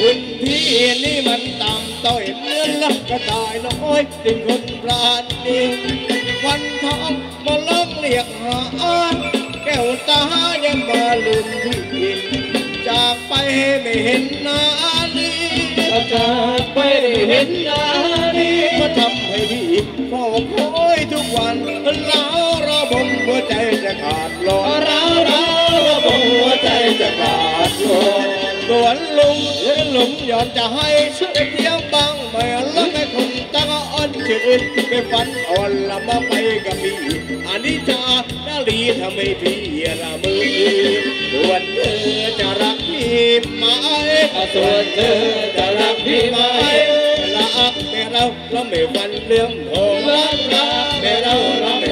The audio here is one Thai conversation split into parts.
หุ่นพี่นี่มันตามต้อยเหมือนลักกระต่ายน้อยสิ่งคนปราณีวันทองมาล้องเรียกหาแก้วตายังมาลืมพี่จากไปไม่เห็นหน้าลีจารย์ไปได้เห็นหน้าดีมาทำให้พี่เฝ้าคอยทุกวันแล้วรอผมหัวใจจะขาดลอย วนลุงหลุมยอนจะให้ช่วยเที่ยวบางไมแล้วไม่คนตั้งอ่อนชื่นไปฝันอ่อนละมาไปกับพี่อันนี้จานาลีทำให้พี่ละมือส่วนเธอจะรักพี่ไหมส่วนเธอจะรักพี่ไหมรักแม่เราเราไม่ฟันเรื่องทองรักรักแม่เราเรา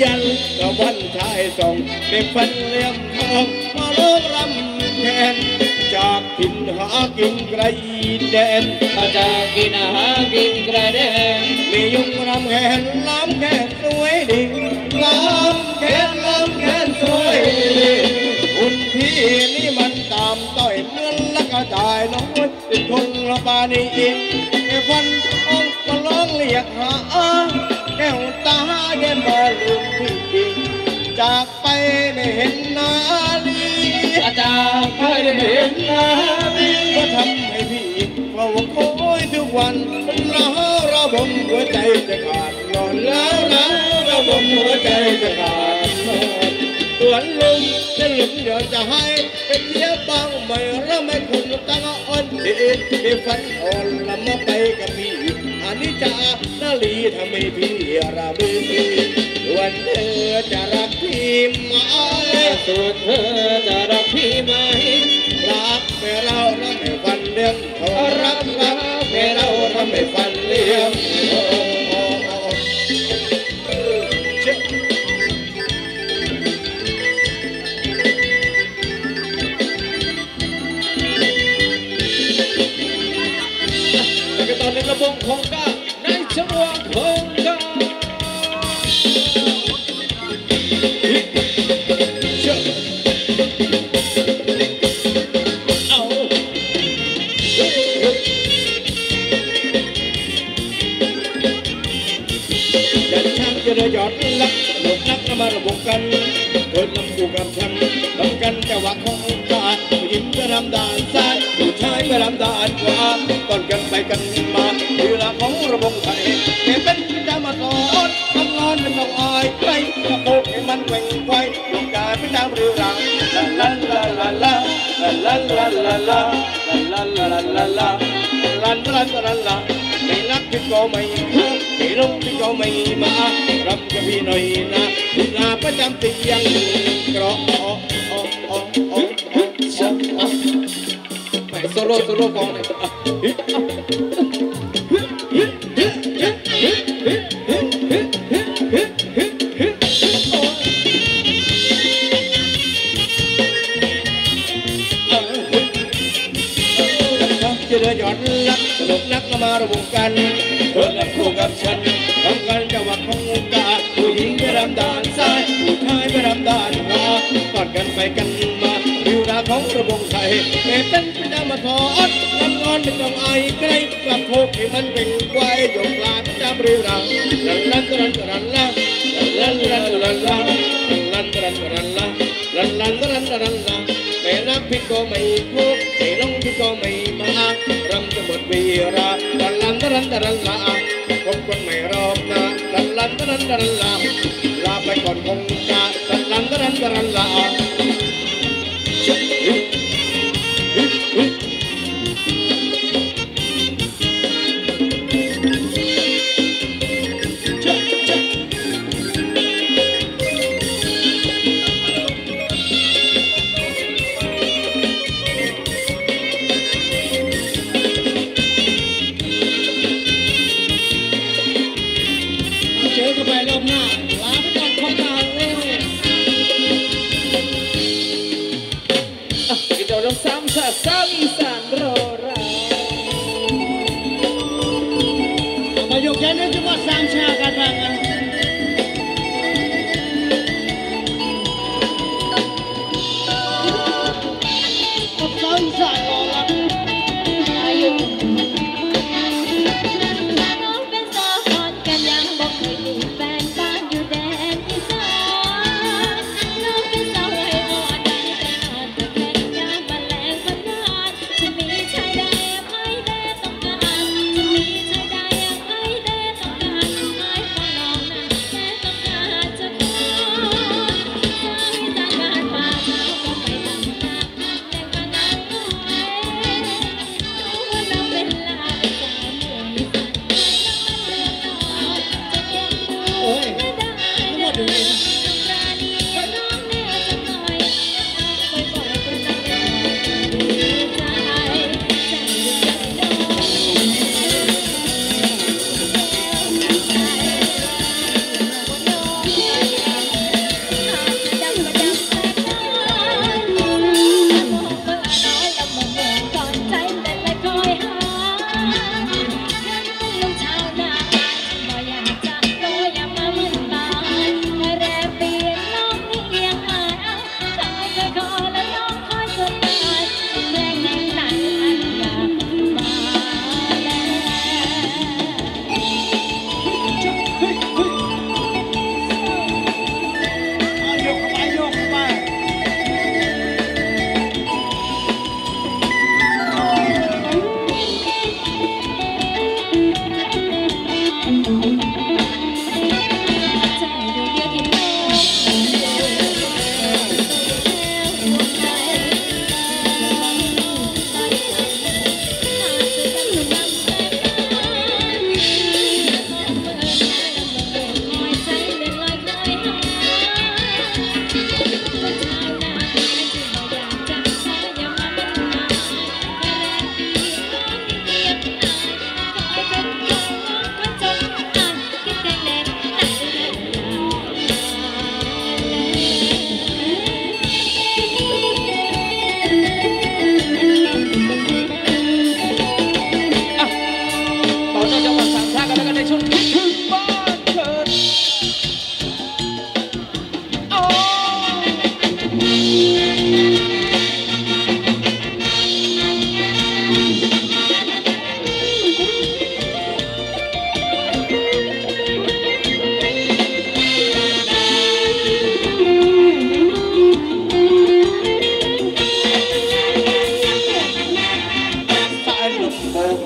dân cầu quân trại sùng để phân liêm thơm mà lúc râm khen กินหากินไกลแดนอาจากินหากินไกระเด็นมียุงรำแขนล้ำแขนสวยดีล้ำแขนล้ำแขนสวยดีคุณพี่นี่มันตามต่อยเหมือนละกระต่ายน้อยติดคงละบานีอีกไอ้ฟันองมาร้องเรียกหาแก้วตาแย้มมาลืมพี่จากไปไม่เห็น จารย์ไปได้เห็นหน้าดีก็ทำให้พี่เฝ้าคอยทุกวันแล้วระบมหัวใจจะขาดหล่นแล้วนะระบมหัวใจจะขาดหล่นสวนลุงจะหลุมเดี๋ยวจะให้ไปเที่ยวบ้างไมเราไม่คุณตั้งอ่อนดีที่ฝันอ่อนละมาไปกับพี่อันนี้จะนาลีทำให้พี่ระเบือ วันเธอจะรักพี่ไหมส่วนเธอจะรักพี่ไหมรักแม่เราเราไม่ฟันเดียงทองรักรัก ทำกันจังหวะของกาผู้หญิงจะรำดานซ้ายผู้ชายก็รำดานขวาก่อนกันไปกันมาเวลาของระบบไทยเก็บเป็นจะมาสอนทำงานเป็นต้องอายใครกระโปงให้มันแกว่งไฟลูกกาเป็นดาวเรืองรังลาลาลาลาลาลาลาลาลาลาลาลาลาลาลาลาลาลาลาไม่รักพี่ก็ไม่รักไม่ลงพี่ก็ไม่มารำกับพี่หน่อยนะลาประจำเตียงกรออ๋ solo solo, con này chưa đưa dọn lắc lục lắc mà buồn canh hứa lắm cô gặp chân แต่เป็นพิจาราทอดน้ำนอนไม่นต้องไอใกลกลับโคกให้มันเป็นไว้ยกลาจำเรือรังรันรันรันรันละรันรันรันละรันรันรันรันละรันรันรันรันละแม่นักพิก็ไม่โคกแต่น้องพิก็ไม่มารำจะหมดเวลารันรันรันรันละคนคนไม่รอบนะรันรันรันรันละลาไปก่อนคงจะรันรันรันรันละ Yeah. week. que te habla un Samsa, Sammy Sandro.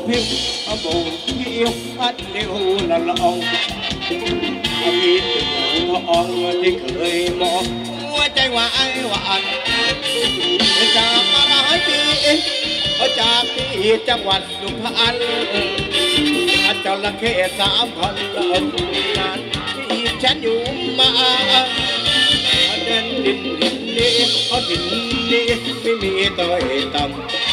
พิมอาบูพิวพัดเดียวละลองอดีตหัวทองที่เคยมองหัวใจว่าไอ้วานจากมาหายปีจากที่จังหวัดสุพรรณอาจารย์เคสามพันกเอินานที่ฉันอยู่มาเดินดินดินนี้เอดินนี้ไม่มีต่อยต่ำ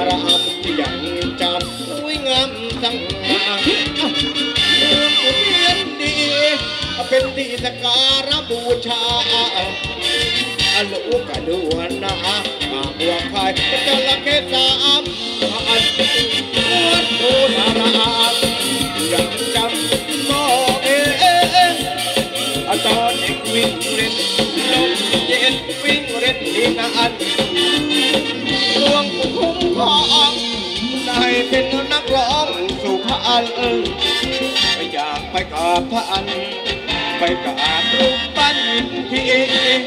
ธารามที่ยังจำสวยงามสังหารเมืองอุเทียนดี เป็นที่สการะบูชาอลูกกระดวนนาหากว่าใครเป็นจระเข้สามพันวัดโพธารามยังจำมองเองตอนเด็กวิ่งเล่นลมเย็นวิ่งเล่นที่นานหลวงปู่คุ้ม ครองได้เป็นนักร้องสุพรรณไม่อยากไปกราบพระอัน ไปกราบรูปปั้นที่เอง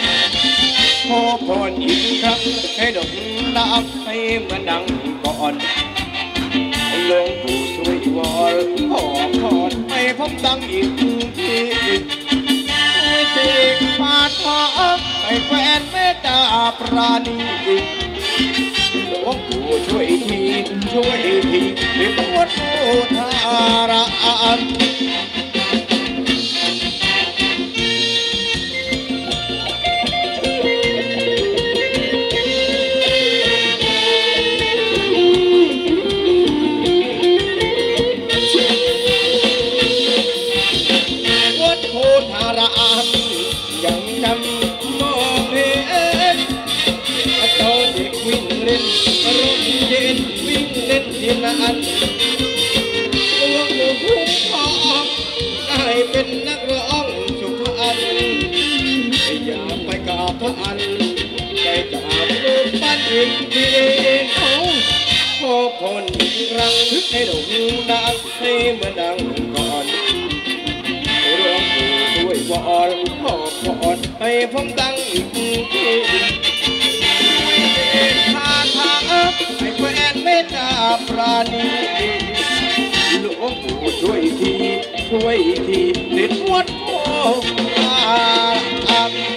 ขอพรอีกครั้งให้ดกดังให้เหมือนดังก่อนหลวงปู่ช่วยวอนขอพรให้ผมดังอีกทีช่วยเสกปาทองให้แฟนเมตตาปราณี หลวงปู่ช่วยทีช่วยทีเป็นวัดโพธาราน งเล่นที่นานหลวงปู่คุ้มครองได้เป็นนักร้องสุพรรณอยากไปกราบพระอันไปกราบรูปปั้นอีกทีเขาขอพอีกครั้งให้ดงดังให้เหมือนดังก่อนหลวงปู่ช่วยวอนขอพรให้ผมดังอีกทีคา ปราณีหลวงปู่ช่วยทีช่วยทีติดวัดโพอาร